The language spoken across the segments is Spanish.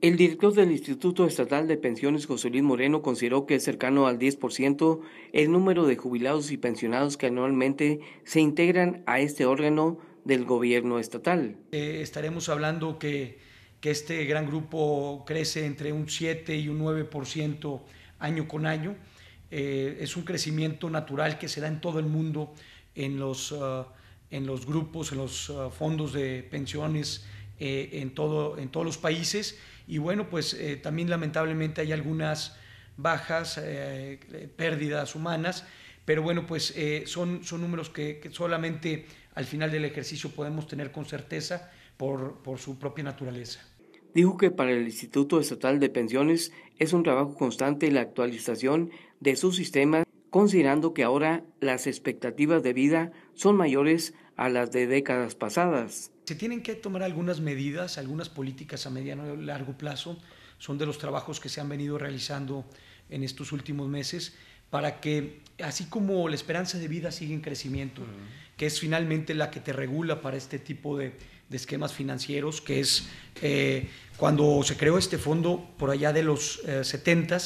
El director del Instituto Estatal de Pensiones, José Luis Moreno, consideró que es cercano al 10% el número de jubilados y pensionados que anualmente se integran a este órgano del gobierno estatal. Eh, estaremos hablando que, que, este gran grupo crece entre un 7 y un 9% año con año. Eh, es un crecimiento natural que se da en todo el mundo, en los, uh, en los grupos, en los uh, fondos de pensiones, eh, en, todo, en todos los países y bueno, pues eh, también lamentablemente hay algunas bajas, eh, pérdidas humanas, pero bueno, pues son, son números que, solamente al final del ejercicio podemos tener con certeza por, por su propia naturaleza. Dijo que para el Instituto Estatal de Pensiones es un trabajo constante la actualización de su sistema, considerando que ahora las expectativas de vida son mayores a las de décadas pasadas. Se tienen que tomar algunas medidas, algunas políticas a mediano y largo plazo, son de los trabajos que se han venido realizando en estos últimos meses para que, así como la esperanza de vida sigue en crecimiento, que es finalmente la que te regula para este tipo de, esquemas financieros, que es eh, cuando se creó este fondo por allá de los 70 eh,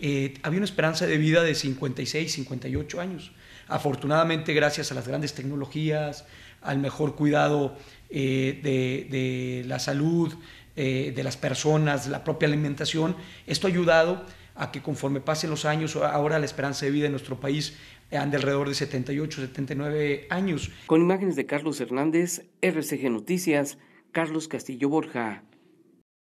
eh, había una esperanza de vida de 56, 58 años. Afortunadamente, gracias a las grandes tecnologías, al mejor cuidado eh, de, la salud, eh, de las personas, la propia alimentación. Esto ha ayudado a que conforme pasen los años, ahora la esperanza de vida en nuestro país ande alrededor de 78, 79 años. Con imágenes de Carlos Hernández, RCG Noticias, Carlos Castillo Borja.